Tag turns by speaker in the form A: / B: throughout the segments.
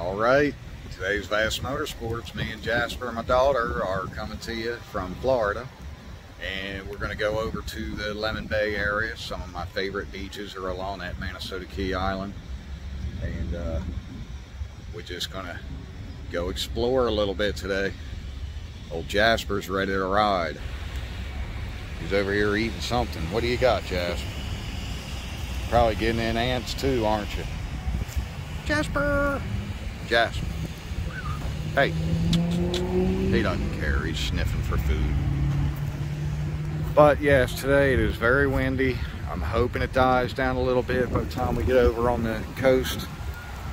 A: All right, today's Vass Motorsports, me and Jasper and my daughter are coming to you from Florida. And we're going to go over to the Lemon Bay area. Some of my favorite beaches are along that Manasota Key Island. And uh, we're just going to go explore a little bit today. Old Jasper's ready to ride. He's over here eating something. What do you got, Jasper? Probably getting in ants too, aren't you? Jasper! Jasper. Hey. He doesn't care. He's sniffing for food. But yes, today it is very windy. I'm hoping it dies down a little bit by the time we get over on the coast.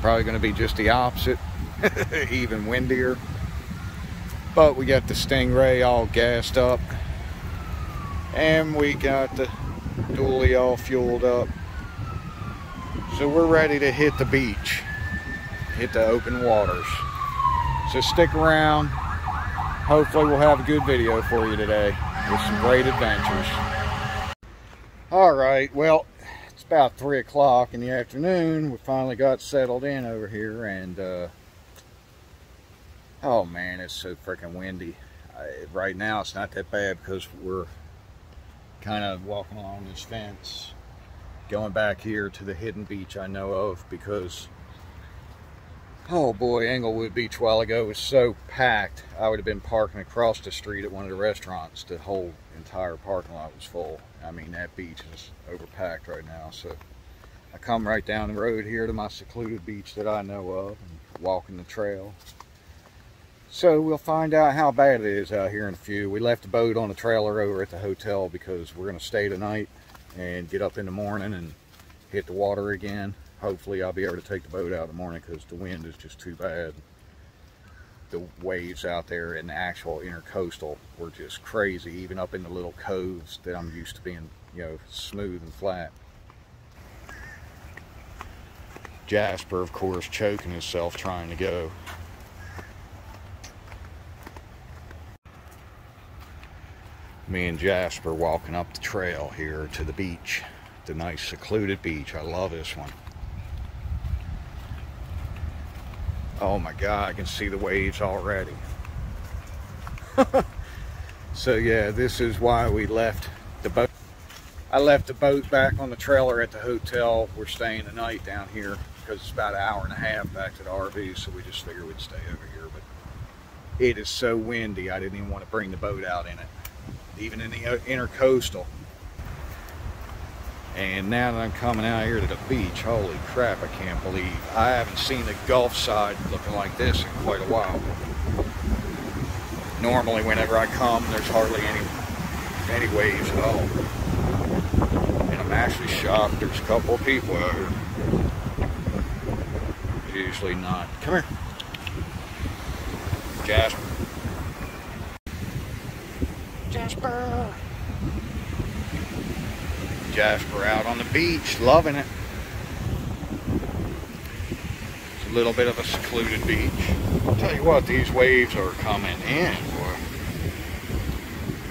A: Probably going to be just the opposite. Even windier. But we got the Stingray all gassed up. And we got the dually all fueled up. So we're ready to hit the beach hit the open waters. So stick around. Hopefully we'll have a good video for you today with some great adventures. All right, well, it's about three o'clock in the afternoon. We finally got settled in over here and uh, oh man, it's so freaking windy. I, right now it's not that bad because we're kind of walking along this fence going back here to the hidden beach I know of because Oh boy, Englewood Beach a while ago was so packed. I would have been parking across the street at one of the restaurants. The whole entire parking lot was full. I mean, that beach is overpacked right now. So I come right down the road here to my secluded beach that I know of and walking the trail. So we'll find out how bad it is out here in a few. We left the boat on the trailer over at the hotel because we're going to stay tonight and get up in the morning and hit the water again hopefully I'll be able to take the boat out in the morning because the wind is just too bad. The waves out there in the actual intercoastal were just crazy, even up in the little coves that I'm used to being, you know, smooth and flat. Jasper, of course, choking himself trying to go. Me and Jasper walking up the trail here to the beach. The nice secluded beach. I love this one. Oh my God, I can see the waves already. so yeah, this is why we left the boat. I left the boat back on the trailer at the hotel. We're staying the night down here because it's about an hour and a half back to the RV, so we just figured we'd stay over here. But it is so windy, I didn't even want to bring the boat out in it. Even in the intercoastal, and now that I'm coming out here to the beach, holy crap, I can't believe. I haven't seen the Gulf side looking like this in quite a while. Normally, whenever I come, there's hardly any, any waves at all. And I'm actually shocked there's a couple of people out here. Usually not. Come here. Jasper. Jasper. Jasper out on the beach, loving it. It's a little bit of a secluded beach. I'll tell you what, these waves are coming in, boy.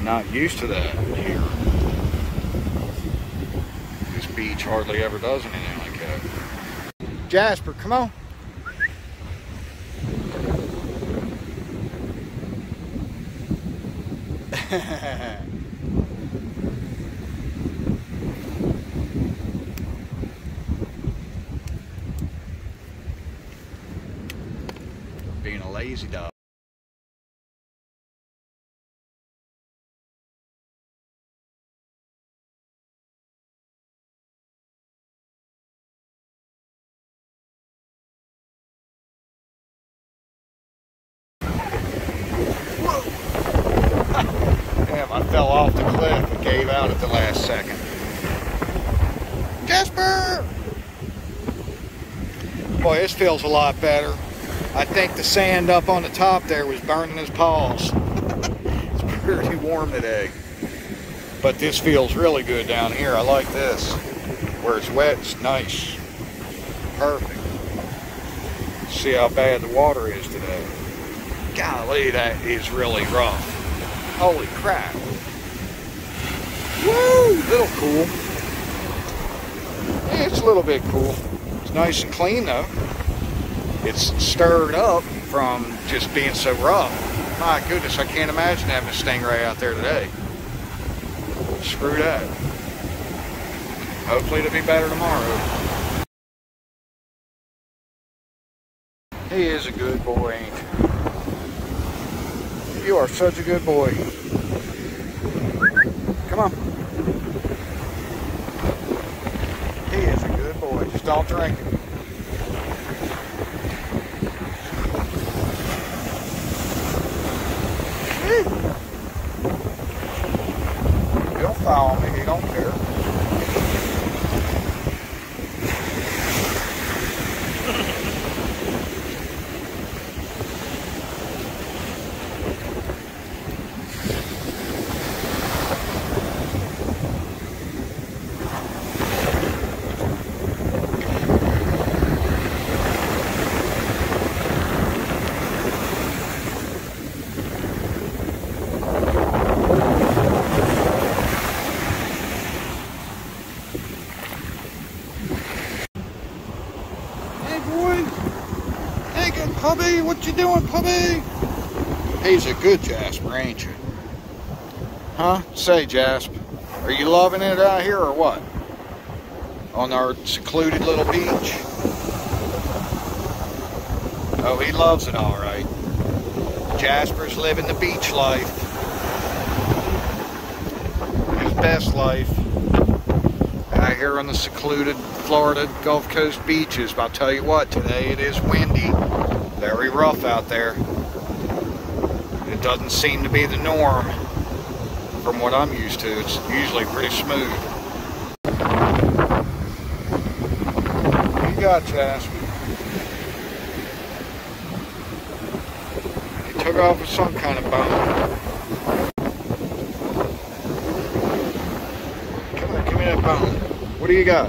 A: Not used to that here. This beach hardly ever does anything like that. Jasper, come on. lazy dog. Fell off the cliff and gave out at the last second. Jasper! Boy, this feels a lot better. I think the sand up on the top there was burning his paws. it's pretty warm today. But this feels really good down here. I like this. Where it's wet, it's nice. Perfect. See how bad the water is today. Golly, that is really rough. Holy crap. Woo! Little cool. Yeah, it's a little bit cool. It's nice and clean though. It's stirred up from just being so rough. My goodness, I can't imagine having a stingray out there today. Screw that. Hopefully it'll be better tomorrow. He is a good boy, ain't you? You are such a good boy. Come on. He is a good boy. Just don't drink it. He'll follow me. He don't care. Hey boy. Hey puppy. What you doing, puppy? He's a good Jasper, ain't you? Huh? Say, Jasper. Are you loving it out here or what? On our secluded little beach? Oh, he loves it all right. Jasper's living the beach life. His best life. Out here on the secluded Florida Gulf Coast beaches. But I'll tell you what, today it is windy. Very rough out there. It doesn't seem to be the norm from what I'm used to. It's usually pretty smooth. You got Jasper. He took off with some kind of bone. Come on, give me that bone. What do you got?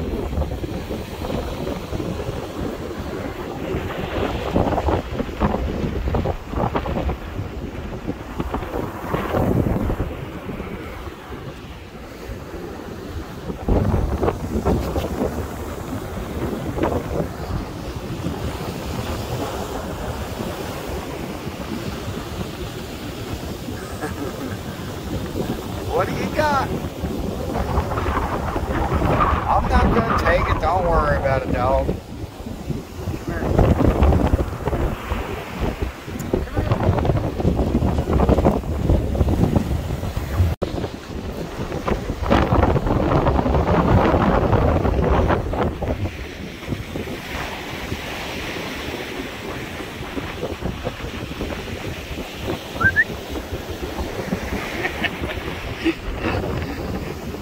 A: What do you got? I'm not gonna take it. Don't worry about it, dog.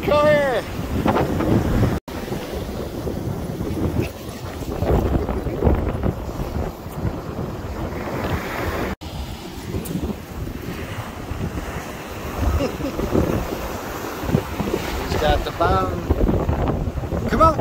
A: Come here. Come here. He's got the bone. Come on.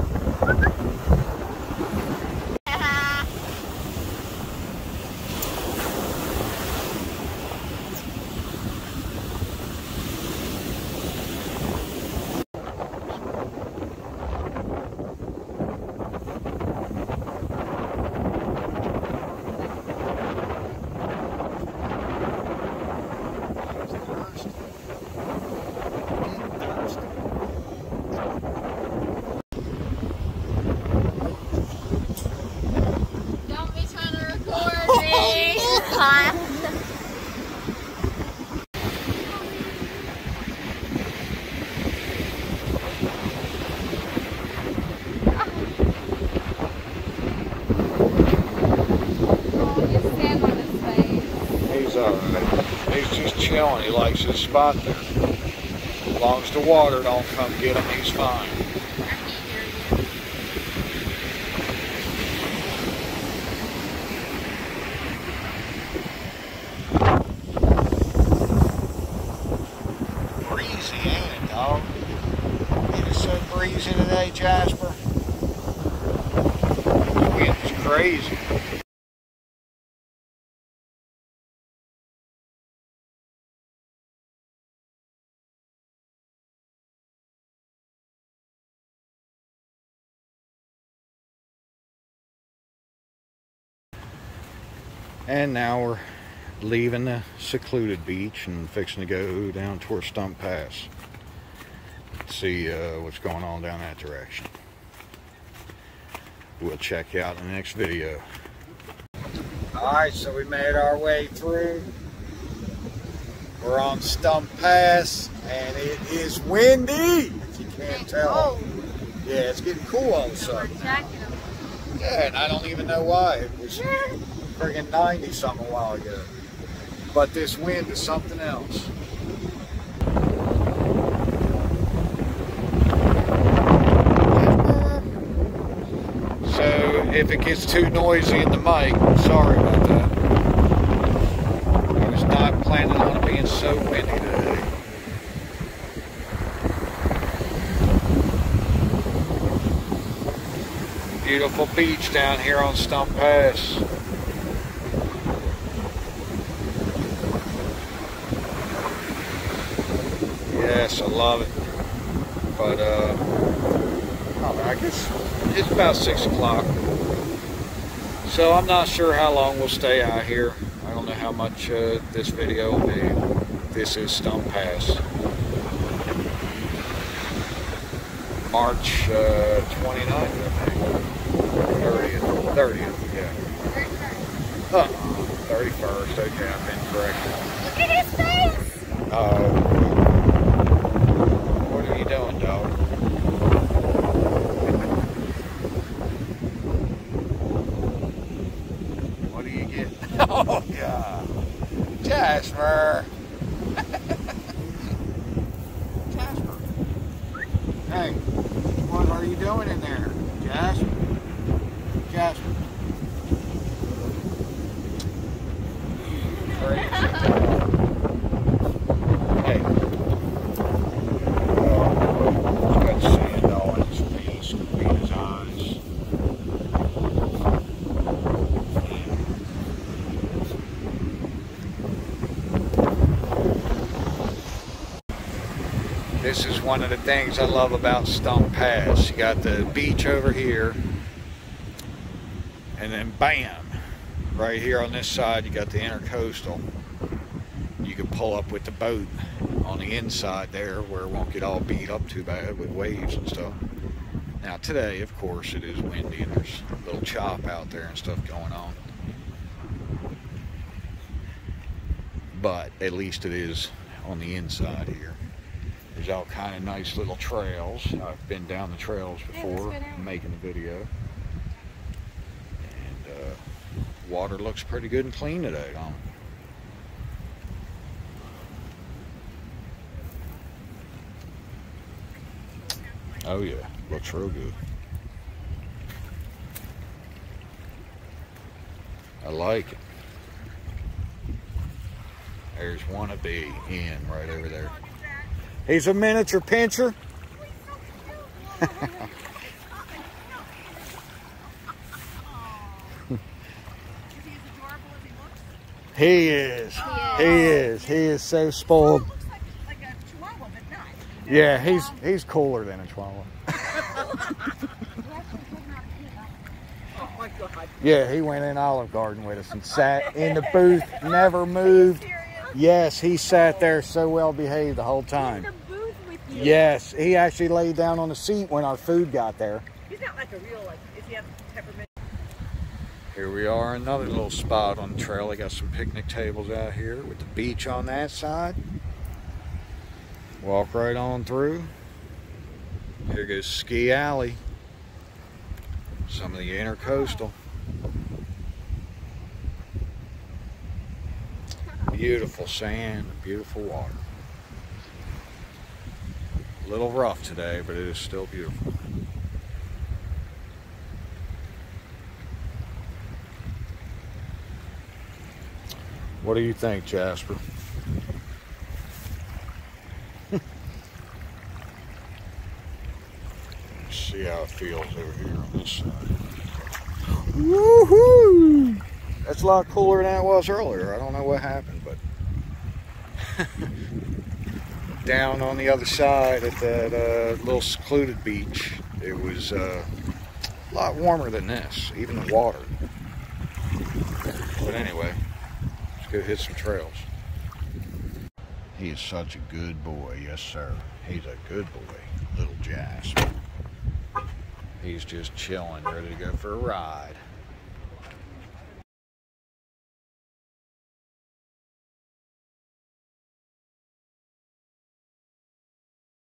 B: Don't be trying to record me. oh, you stand on his
A: He's alright. He's just chilling. He likes his spot there. As long as the water don't come get him, he's fine. Breezy, ain't it, dog? It so breezy today, Jasper? It's crazy. And now we're leaving the secluded beach and fixing to go down towards Stump Pass. See uh, what's going on down that direction. We'll check you out in the next video. Alright, so we made our way through. We're on Stump Pass and it is windy, if you can't tell. Yeah, it's getting cool all of a sudden. Yeah, and I don't even know why. It was friggin' 90 something a while ago. But this wind is something else. So if it gets too noisy in the mic, sorry about that. I was not planning on it being so windy today. Beautiful beach down here on Stump Pass. Yes, I love it. But, uh, oh, I guess it's about 6 o'clock. So I'm not sure how long we'll stay out here. I don't know how much uh, this video will be. This is Stump Pass. March uh, 29th, I think. 30th. 30th, yeah. Huh. 31st, okay, I've been corrected.
B: Look at his face!
A: Oh. What are you doing, dog? What do you get? Oh, yeah. Jasper. Jasper. Hey, what are you doing in there? Jasper. Jasper. Crazy dog. Hey. Oh, he's got sand all in his face, between his eyes. This is one of the things I love about Stump Pass. You got the beach over here, and then bam, right here on this side, you got the intercoastal. You can pull up with the boat on the inside there where it won't get all beat up too bad with waves and stuff. Now today, of course, it is windy and there's a little chop out there and stuff going on. But at least it is on the inside here. There's all kind of nice little trails. I've been down the trails before making a video. And uh, water looks pretty good and clean today, don't it? Oh yeah, looks real good. I like it. There's wannabe in right over there. He's a miniature pinscher. He is. Oh, he is. He is so spoiled. Yeah, he's he's cooler than a chihuahua. Yeah, he went in Olive Garden with us and sat in the booth, never moved. Yes, he sat there so well behaved the whole time. Yes, he actually laid down on the seat when our food got there.
C: He's not like a real, like, is he have peppermint?
A: Here we are, another little spot on the trail. They got some picnic tables out here with the beach on that side. Walk right on through. Here goes Ski Alley. Some of the intercoastal. Beautiful sand, beautiful water. A little rough today, but it is still beautiful. What do you think, Jasper? Let's see how it feels over here on this side. Woohoo! That's a lot cooler than it was earlier. I don't know what happened, but down on the other side at that uh, little secluded beach, it was uh, a lot warmer than this, even the water. But anyway, go hit some trails. He is such a good boy, yes sir. He's a good boy, little Jasper. He's just chilling, ready to go for a ride.